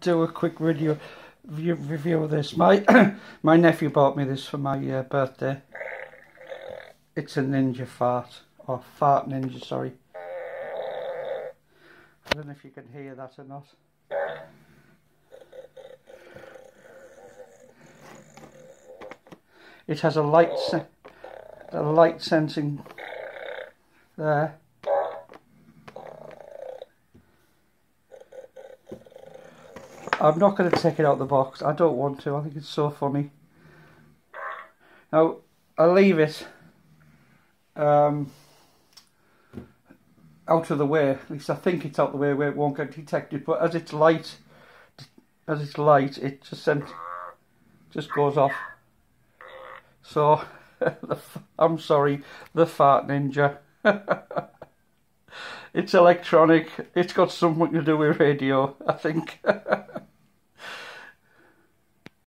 do a quick video review of this. My my nephew bought me this for my uh, birthday. It's a ninja fart or fart ninja. Sorry. I don't know if you can hear that or not. It has a light a light sensing there. I'm not going to take it out of the box. I don't want to. I think it's so funny. Now, I'll leave it um, out of the way. At least I think it's out of the way where it won't get detected. But as it's light, as it's light, it just sent, just goes off. So, I'm sorry, the fart ninja. it's electronic. It's got something to do with radio, I think.